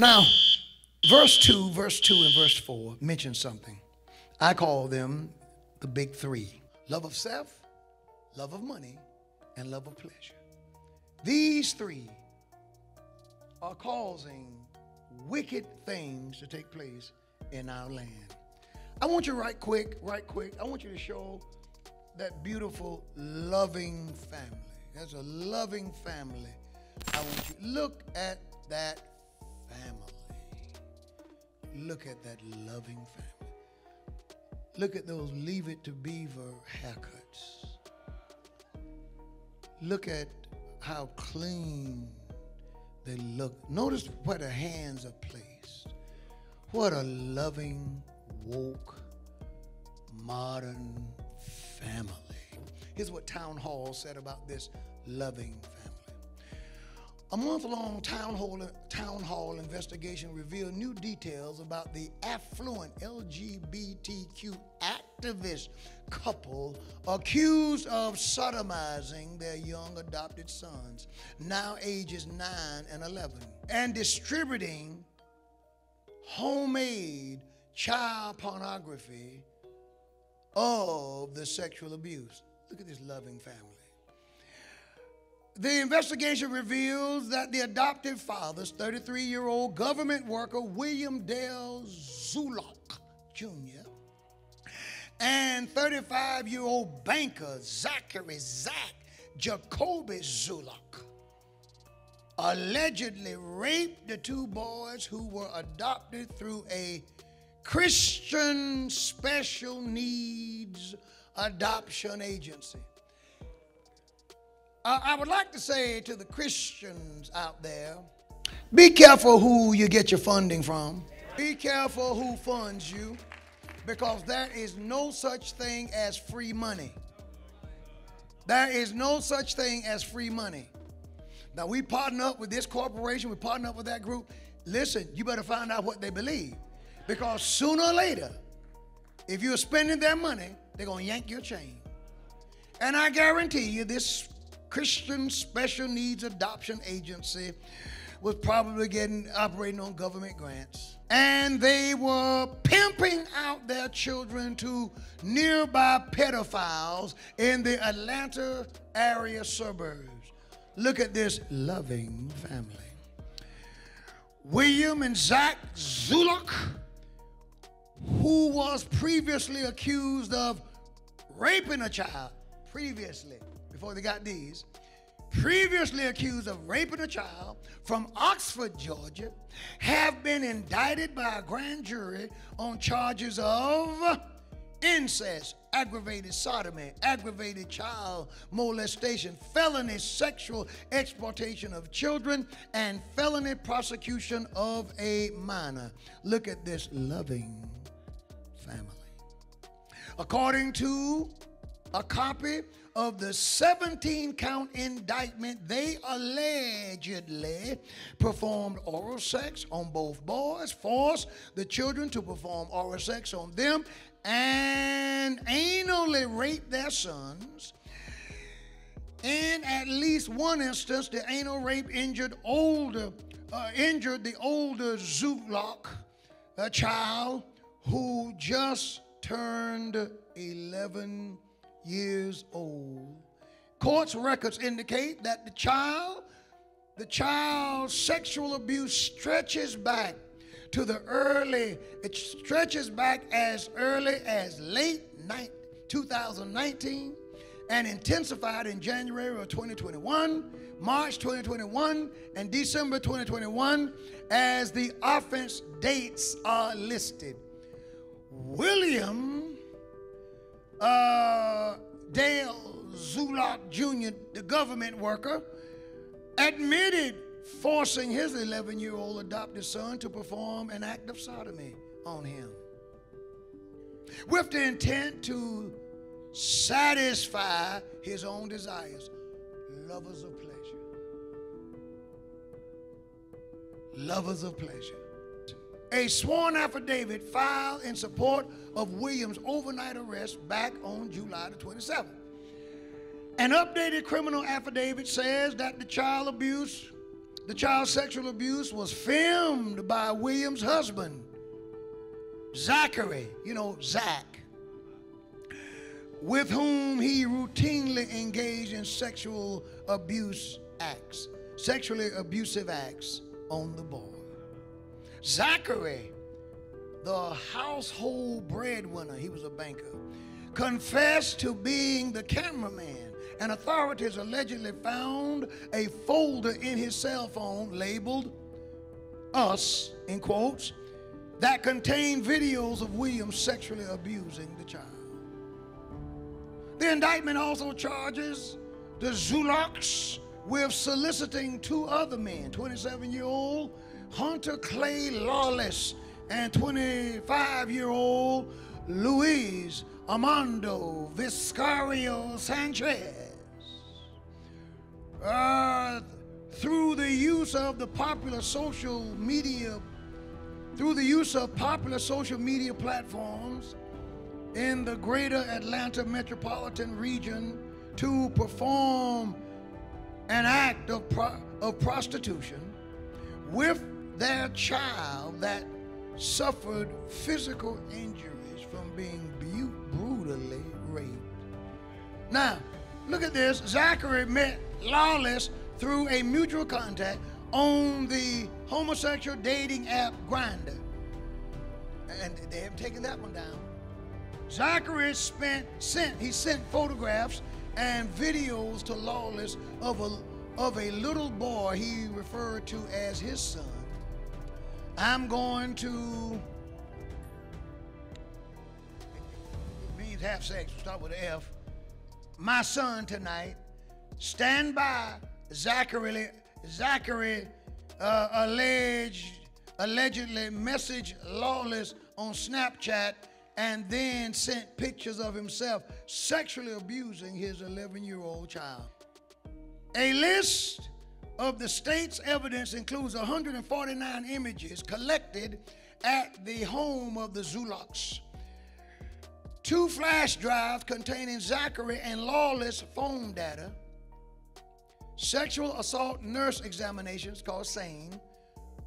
Now, verse 2, verse 2, and verse 4 mention something. I call them the big three love of self, love of money, and love of pleasure. These three are causing wicked things to take place in our land. I want you right quick, right quick, I want you to show that beautiful, loving family. That's a loving family. I want you look at that family. Look at that loving family. Look at those leave it to beaver haircuts. Look at how clean they look. Notice where the hands are placed. What a loving, woke, modern family. Here's what Townhall said about this loving family. A month long town hall, town hall investigation revealed new details about the affluent LGBTQ activist couple accused of sodomizing their young adopted sons, now ages 9 and 11, and distributing homemade child pornography of the sexual abuse. Look at this loving family. The investigation reveals that the adoptive father's 33 year old government worker, William Dale Zulock Jr., and 35 year old banker, Zachary Zach Jacoby Zulock, allegedly raped the two boys who were adopted through a Christian Special Needs Adoption Agency. Uh, I would like to say to the Christians out there be careful who you get your funding from, be careful who funds you, because there is no such thing as free money. There is no such thing as free money. Now, we partner up with this corporation, we partner up with that group. Listen, you better find out what they believe. Because sooner or later, if you're spending their money, they're going to yank your chain. And I guarantee you, this Christian Special Needs Adoption Agency was probably getting operating on government grants. And they were pimping out their children to nearby pedophiles in the Atlanta area suburbs. Look at this loving family. William and Zach Zulock who was previously accused of raping a child, previously, before they got these, previously accused of raping a child from Oxford, Georgia, have been indicted by a grand jury on charges of incest, aggravated sodomy, aggravated child molestation, felony sexual exploitation of children, and felony prosecution of a minor. Look at this loving family. According to a copy of the 17 count indictment, they allegedly performed oral sex on both boys, forced the children to perform oral sex on them, and anally raped their sons. In at least one instance, the anal rape injured older, uh, injured the older Zulock, a child who just turned 11 years old. Court's records indicate that the child, the child's sexual abuse stretches back to the early, it stretches back as early as late night 2019 and intensified in January of 2021, March 2021, and December 2021 as the offense dates are listed. William uh, Dale Zulock Jr., the government worker, admitted forcing his 11 year old adopted son to perform an act of sodomy on him with the intent to satisfy his own desires. Lovers of pleasure. Lovers of pleasure a sworn affidavit filed in support of Williams' overnight arrest back on July the 27th. An updated criminal affidavit says that the child abuse the child sexual abuse was filmed by William's husband, Zachary, you know, Zach, with whom he routinely engaged in sexual abuse acts, sexually abusive acts on the boy. Zachary, the household breadwinner, he was a banker, confessed to being the cameraman and authorities allegedly found a folder in his cell phone labeled us in quotes that contained videos of William sexually abusing the child. The indictment also charges the Zulocks with soliciting two other men 27 year old Hunter Clay Lawless and 25 year old Luis Armando Viscario Sanchez. Uh, through the use of the popular social media, through the use of popular social media platforms in the greater Atlanta metropolitan region to perform an act of, pro- of prostitution with their child that suffered physical injuries from being brutally raped. Now, look at this. Zachary met Lawless through a mutual contact on the homosexual dating app Grindr. And they haven't taken that one down. Zachary spent sent he sent photographs and videos to Lawless of a of a little boy he referred to as his son. I'm going to it means half sex, start with an F. My son tonight Stand by Zachary, Zachary uh, alleged, allegedly messaged Lawless on Snapchat and then sent pictures of himself sexually abusing his 11 year old child. A list of the state's evidence includes 149 images collected at the home of the Zulocks. Two flash drives containing Zachary and Lawless phone data Sexual assault nurse examinations, called SANE,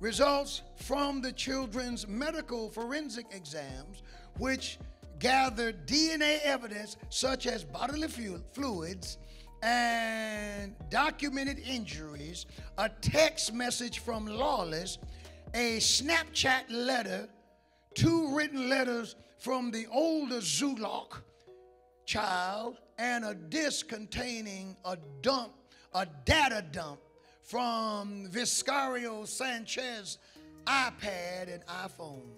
results from the children's medical forensic exams, which gathered DNA evidence such as bodily fluids and documented injuries, a text message from Lawless, a Snapchat letter, two written letters from the older Zulock child, and a disc containing a dump a data dump from Viscario Sanchez iPad and iPhone.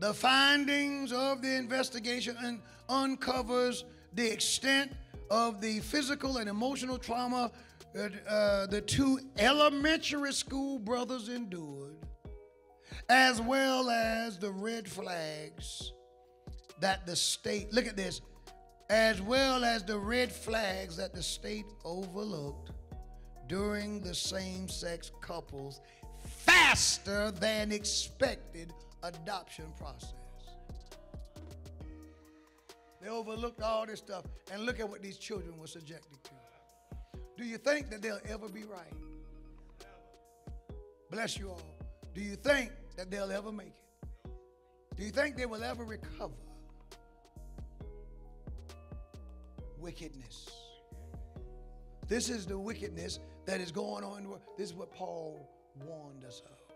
The findings of the investigation un- uncovers the extent of the physical and emotional trauma that uh, the two elementary school brothers endured, as well as the red flags that the state, look at this, as well as the red flags that the state overlooked during the same sex couples faster than expected adoption process. They overlooked all this stuff and look at what these children were subjected to. Do you think that they'll ever be right? Bless you all. Do you think that they'll ever make it? Do you think they will ever recover? wickedness. This is the wickedness that is going on. This is what Paul warned us of.